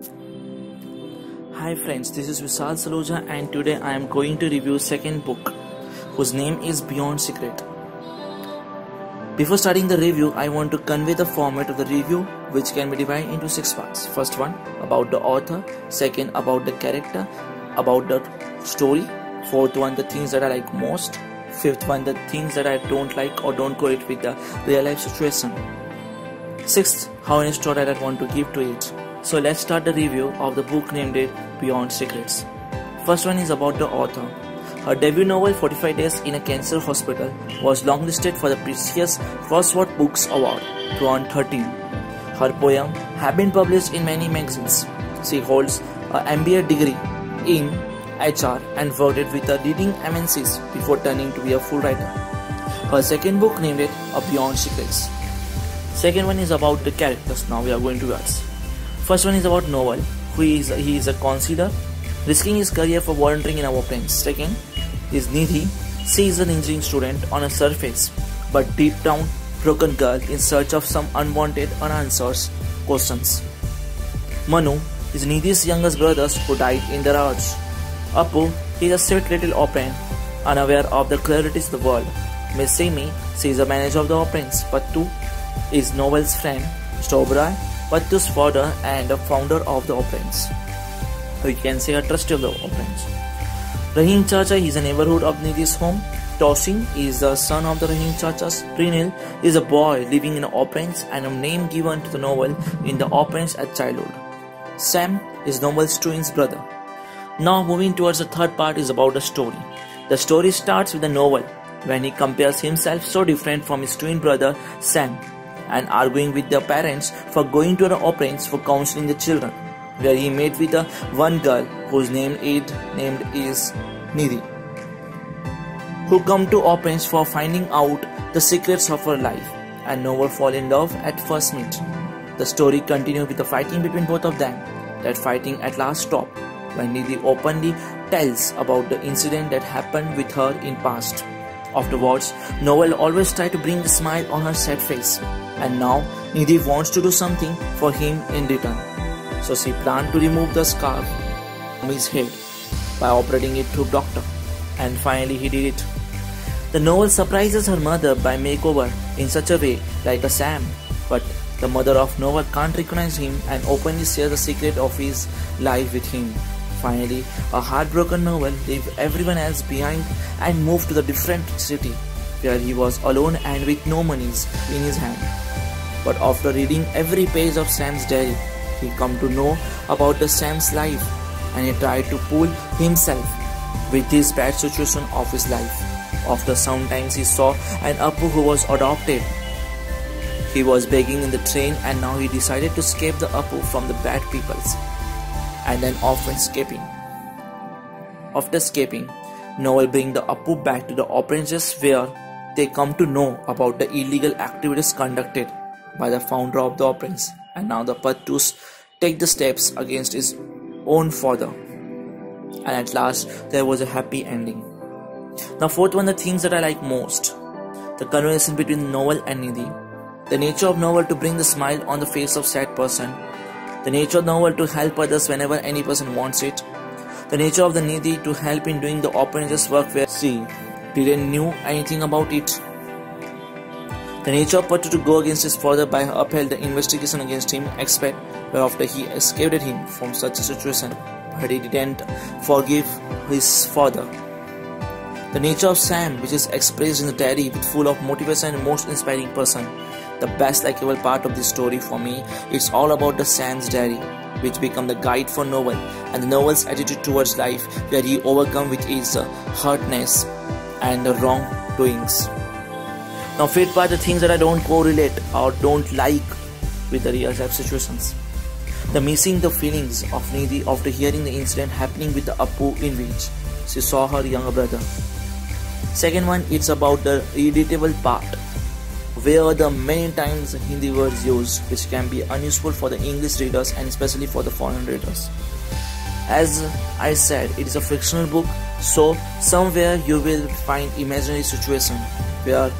Hi friends, this is Vishal Saloja and today I am going to review second book whose name is Beyond Secret. Before starting the review, I want to convey the format of the review which can be divided into six parts. First one about the author, second about the character, about the story, fourth one the things that I like most, fifth one the things that I don't like or don't correlate with the real life situation. Sixth, how any story that I want to give to it. So let's start the review of the book named it Beyond Secrets. First one is about the author. Her debut novel 45 Days in a Cancer Hospital was longlisted for the prestigious Crossword Books Award 2013. Her poem have been published in many magazines. She holds a MBA degree in HR and worked with the leading MNCs before turning to be a full writer. Her second book named it A Beyond Secrets. Second one is about the characters. Now we are going to words. First one is about Noel, who is he is a consider, risking his career for volunteering in our planes. Second is Nidhi. She is an engineering student on a surface, but deep down broken girl in search of some unwanted unanswered questions. Manu is Nidhi's youngest brother who died in the Raj. Apu is a sweet little open, unaware of the clarities of the world. Miss Simi, she is a manager of the operas. Pattu is Noel's friend. Stobra Pattu's father and a founder of the Operans. We can say a trustee of the Operans. Rahim Chacha is a neighborhood of Nidhi's home. Tossing is the son of the Rahim Chachas. Prinil is a boy living in the Operans and a name given to the Noel in the Operans at childhood. Sam is Noel's twin's brother. Now moving towards the third part is about the story. The story starts with the Noel when he compares himself so different from his twin brother Sam and arguing with their parents for going to the operas for counseling the children, where he met with a one girl whose name is named is Nidhi, who come to operas for finding out the secrets of her life and never fall in love at first meet. The story continues with the fighting between both of them. That fighting at last stopped when Nidhi openly tells about the incident that happened with her in past. Afterwards, Noel always tried to bring a smile on her sad face, and now Nidhi wants to do something for him in return. So she planned to remove the scarf from his head by operating it through doctor, and finally he did it. The Noel surprises her mother by makeover in such a way like a Sam, but the mother of Noel can't recognize him and openly shares the secret of his life with him. Finally, a heartbroken Noel leaves everyone else behind and moved to the different city where he was alone and with no monies in his hand. But after reading every page of Sam's diary, he come to know about the Sam's life and he tried to pull himself with this bad situation of his life. After some times he saw an Apu who was adopted. He was begging in the train and now he decided to escape the Apu from the bad peoples and then often escaping. After escaping, Noel brings the Apu back to the operas where they come to know about the illegal activities conducted by the founder of the operas and now the Pattus take the steps against his own father. And at last there was a happy ending. Now fourth one the things that I like most. The conversation between Noel and Nidhi. The nature of Noel to bring the smile on the face of sad person the nature of the Noel to help others whenever any person wants it. The nature of the Nidhi to help in doing the opponent's work where she didn't knew anything about it. The nature of Pattu to go against his father by upheld the investigation against him, expect whereafter he escaped him from such a situation, but he didn't forgive his father. The nature of Sam, which is expressed in the diary with full of motivation and most inspiring person, the best likable part of this story for me it's all about the Sam's diary which become the guide for Noel and the Noel's attitude towards life where he overcome with his uh, hurtness and the wrong doings. Now fifth part the things that I don't correlate or don't like with the real life situations. The missing the feelings of Nidhi after hearing the incident happening with the Apu in which she saw her younger brother. Second one it's about the irritable part where the many times Hindi words used which can be unuseful for the English readers and especially for the foreign readers. As I said, it is a fictional book, so somewhere you will find imaginary situation where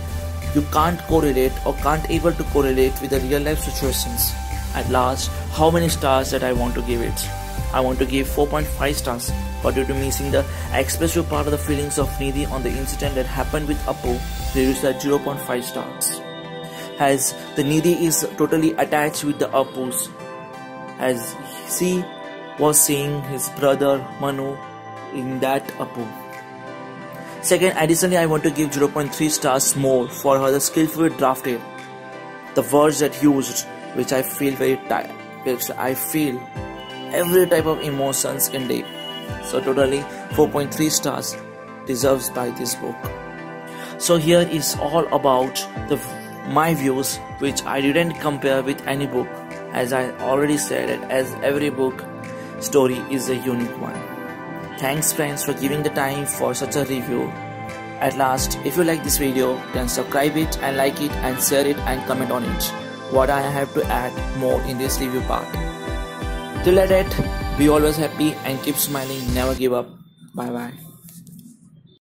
you can't correlate or can't able to correlate with the real life situations at last how many stars that I want to give it. I want to give 4.5 stars but due to missing the expressive part of the feelings of Nidhi on the incident that happened with Appu, reduced at 0.5 stars. As the Nidhi is totally attached with the Appus, as she was seeing his brother Manu in that Appu. Second, additionally, I want to give 0.3 stars more for her the skillfully drafted, the words that used, which I feel very tired, which I feel every type of emotions in it. So totally 4.3 stars deserves by this book. So here is all about the my views which I didn't compare with any book as I already said it as every book story is a unique one. Thanks friends for giving the time for such a review. At last, if you like this video, then subscribe it and like it and share it and comment on it. What I have to add more in this review part. Till that, be always happy and keep smiling, never give up. Bye bye.